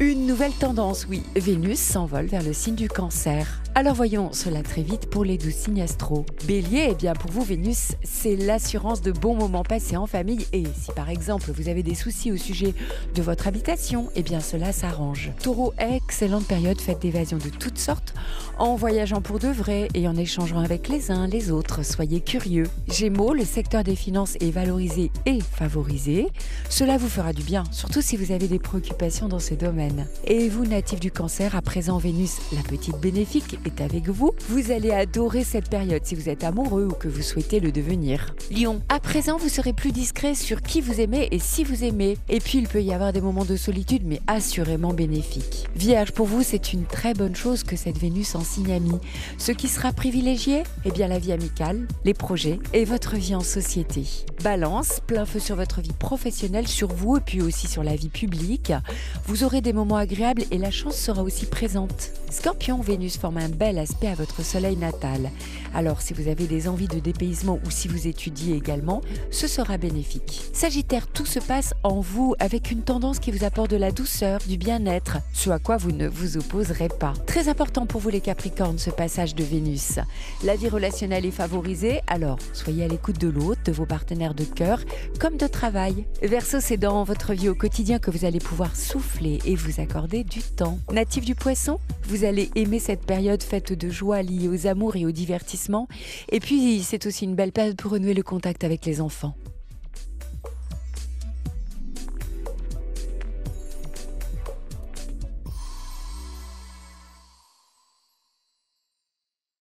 Une nouvelle tendance, oui. Vénus s'envole vers le signe du cancer. Alors voyons cela très vite pour les douze signes astro. Bélier, eh bien pour vous Vénus, c'est l'assurance de bons moments passés en famille et si par exemple vous avez des soucis au sujet de votre habitation, eh bien cela s'arrange. Taureau, excellente période faite d'évasion de toutes sortes en voyageant pour de vrai et en échangeant avec les uns les autres. Soyez curieux. Gémeaux, le secteur des finances est valorisé et favorisé. Cela vous fera du bien, surtout si vous avez des préoccupations dans ce domaine. Et vous, natif du cancer, à présent Vénus, la petite bénéfique, est avec vous. Vous allez adorer cette période si vous êtes amoureux ou que vous souhaitez le devenir. Lion, à présent vous serez plus discret sur qui vous aimez et si vous aimez. Et puis il peut y avoir des moments de solitude mais assurément bénéfiques. Vierge, pour vous c'est une très bonne chose que cette Vénus en signe ami. Ce qui sera privilégié, eh bien la vie amicale, les projets et votre vie en société. Balance, plein feu sur votre vie professionnelle, sur vous et puis aussi sur la vie publique. Vous aurez des moments agréables et la chance sera aussi présente. Scorpion, Vénus forme un bel aspect à votre soleil natal. Alors si vous avez des envies de dépaysement ou si vous étudiez également, ce sera bénéfique. Sagittaire, tout se passe en vous avec une tendance qui vous apporte de la douceur, du bien-être, ce à quoi vous ne vous opposerez pas. Très important pour vous les Capricornes, ce passage de Vénus. La vie relationnelle est favorisée, alors soyez à l'écoute de l'autre, de vos partenaires de cœur comme de travail. Verseau, c'est dans votre vie au quotidien que vous allez pouvoir souffler et vous accorder du temps. Natif du poisson, vous allez aimer cette période faite de joie liée aux amours et au divertissement. Et puis, c'est aussi une belle période pour renouer le contact avec les enfants.